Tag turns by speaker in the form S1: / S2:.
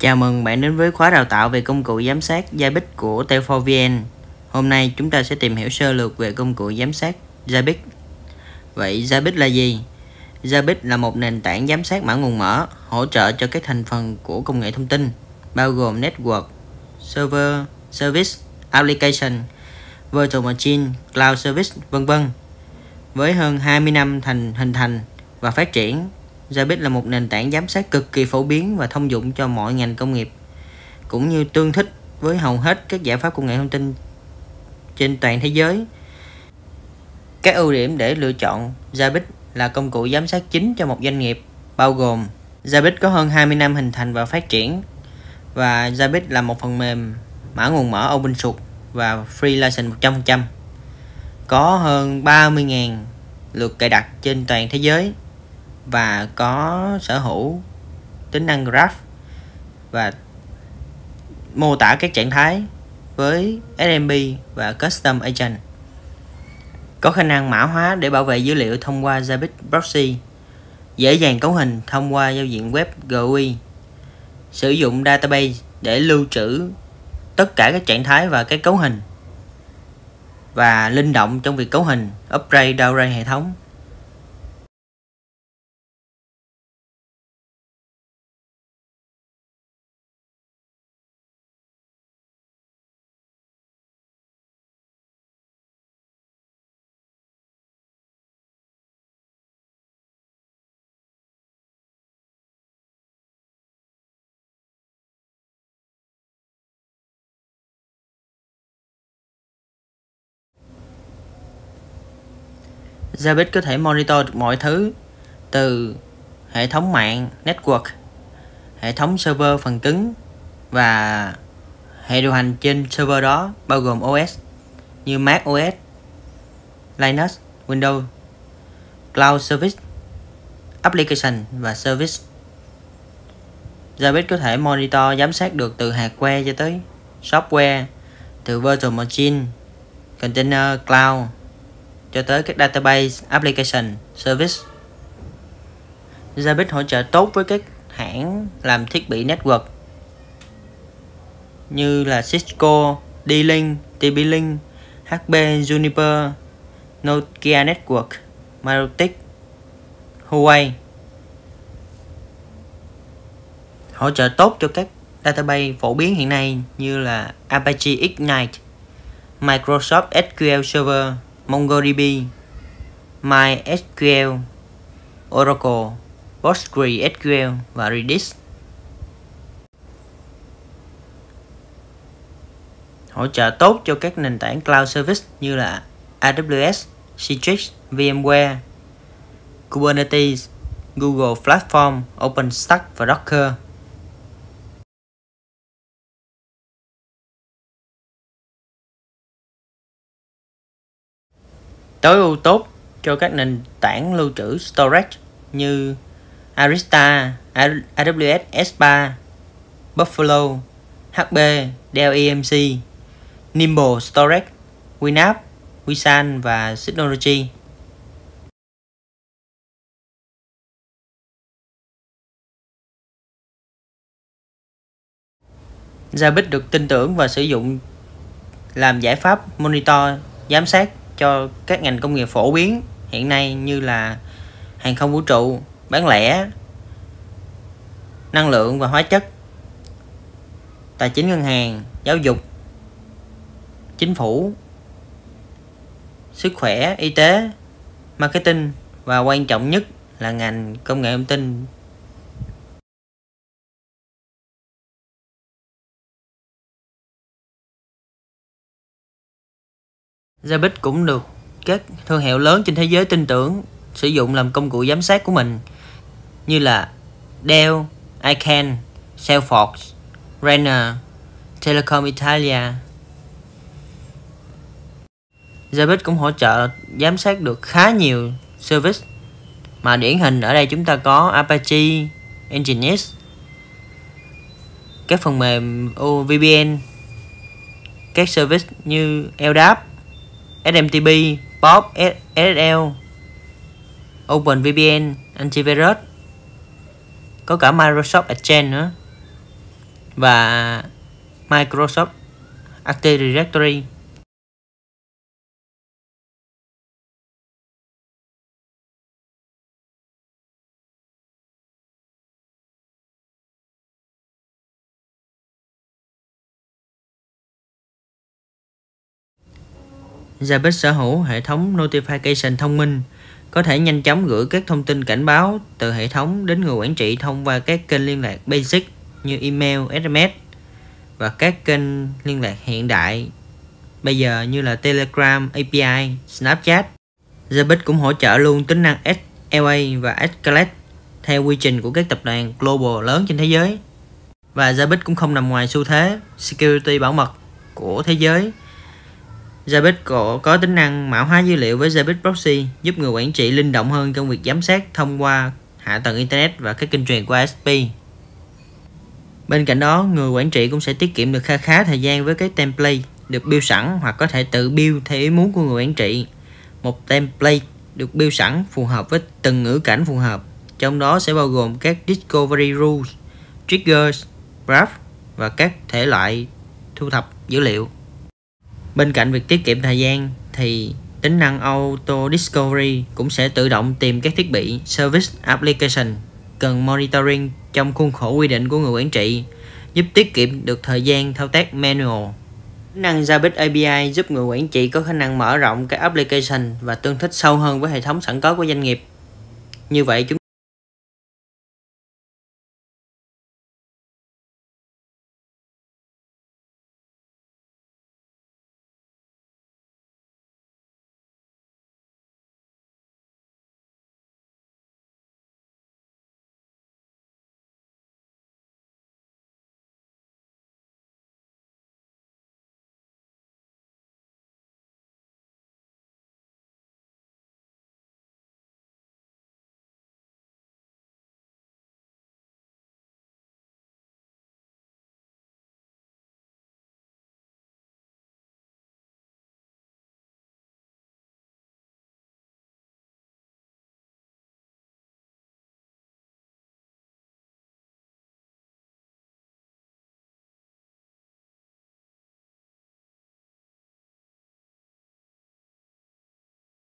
S1: Chào mừng bạn đến với khóa đào tạo về công cụ giám sát Zabbix của Tel4VN. Hôm nay chúng ta sẽ tìm hiểu sơ lược về công cụ giám sát Zabbix. Vậy Zabbix là gì? Zabbix là một nền tảng giám sát mã nguồn mở hỗ trợ cho các thành phần của công nghệ thông tin bao gồm Network, Server, Service, Application, Virtual Machine, Cloud Service, vân vân. Với hơn 20 năm thành hình thành và phát triển, Zabbix là một nền tảng giám sát cực kỳ phổ biến và thông dụng cho mọi ngành công nghiệp, cũng như tương thích với hầu hết các giải pháp công nghệ thông tin trên toàn thế giới. Các ưu điểm để lựa chọn Zabbix là công cụ giám sát chính cho một doanh nghiệp, bao gồm Zabbix có hơn 20 năm hình thành và phát triển, và Zabbix là một phần mềm mã nguồn mở open source và free license 100%. Có hơn 30.000 lượt cài đặt trên toàn thế giới và có sở hữu tính năng graph và mô tả các trạng thái với SMB và Custom Agent. Có khả năng mã hóa để bảo vệ dữ liệu thông qua Zabbix Proxy, dễ dàng cấu hình thông qua giao diện web GUI, sử dụng database để lưu trữ tất cả các trạng thái và các cấu hình và linh động trong việc cấu hình, upgrade, downgrade hệ thống Zabbix có thể monitor được mọi thứ từ hệ thống mạng network, hệ thống server phần cứng và hệ điều hành trên server đó bao gồm OS như Mac OS, Linux, Windows, Cloud Service, Application và Service. Zabbix có thể monitor giám sát được từ hardware cho tới software, từ virtual machine, container, cloud, cho tới các database, application, service. Zabbix hỗ trợ tốt với các hãng làm thiết bị network như là Cisco, D-Link, TP-Link, HP, Juniper, Nokia Network, Marotic, Huawei. Hỗ trợ tốt cho các database phổ biến hiện nay như là Apache Ignite, Microsoft SQL Server, MongoDB, MySQL, Oracle, PostgreSQL và Redis. Hỗ trợ tốt cho các nền tảng cloud service như là AWS, Citrix, VMware, Kubernetes, Google Platform, OpenStack và Docker. Tối ưu tốt cho các nền tảng lưu trữ storage như Arista, AWS S3, Buffalo, HP, Dell EMC, Nimble Storage, WinApp, Wisan và Synology. Zabbix được tin tưởng và sử dụng làm giải pháp monitor, giám sát cho các ngành công nghiệp phổ biến hiện nay như là hàng không vũ trụ, bán lẻ, năng lượng và hóa chất, tài chính ngân hàng, giáo dục, chính phủ, sức khỏe, y tế, marketing và quan trọng nhất là ngành công nghệ thông tin. Zabbix cũng được các thương hiệu lớn trên thế giới tin tưởng sử dụng làm công cụ giám sát của mình như là Dell, Icahn, Salesforce, Renner, Telecom Italia. Zabbix cũng hỗ trợ giám sát được khá nhiều service mà điển hình ở đây chúng ta có Apache, Nginx, các phần mềm VPN, các service như LDAP, SMTP, POP, SSL, OpenVPN, Antivirus, có cả Microsoft Exchange nữa. và Microsoft Active Directory. Zabbix sở hữu hệ thống notification thông minh, có thể nhanh chóng gửi các thông tin cảnh báo từ hệ thống đến người quản trị thông qua các kênh liên lạc basic như email, SMS và các kênh liên lạc hiện đại bây giờ như là Telegram, API, Snapchat. Zabbix cũng hỗ trợ luôn tính năng SLA và Escalate theo quy trình của các tập đoàn global lớn trên thế giới. Và Zabbix cũng không nằm ngoài xu thế security bảo mật của thế giới Zabbix có, có tính năng mã hóa dữ liệu với Zabbix Proxy giúp người quản trị linh động hơn trong việc giám sát thông qua hạ tầng Internet và các kênh truyền qua ISP. Bên cạnh đó, người quản trị cũng sẽ tiết kiệm được khá khá thời gian với cái template được build sẵn hoặc có thể tự build theo ý muốn của người quản trị. Một template được build sẵn phù hợp với từng ngữ cảnh phù hợp, trong đó sẽ bao gồm các discovery rules, triggers, graph và các thể loại thu thập dữ liệu. Bên cạnh việc tiết kiệm thời gian thì tính năng Auto Discovery cũng sẽ tự động tìm các thiết bị Service Application cần monitoring trong khuôn khổ quy định của người quản trị, giúp tiết kiệm được thời gian thao tác manual. Tính năng Zabbix API giúp người quản trị có khả năng mở rộng các application và tương thích sâu hơn với hệ thống sẵn có của doanh nghiệp. Như vậy chúng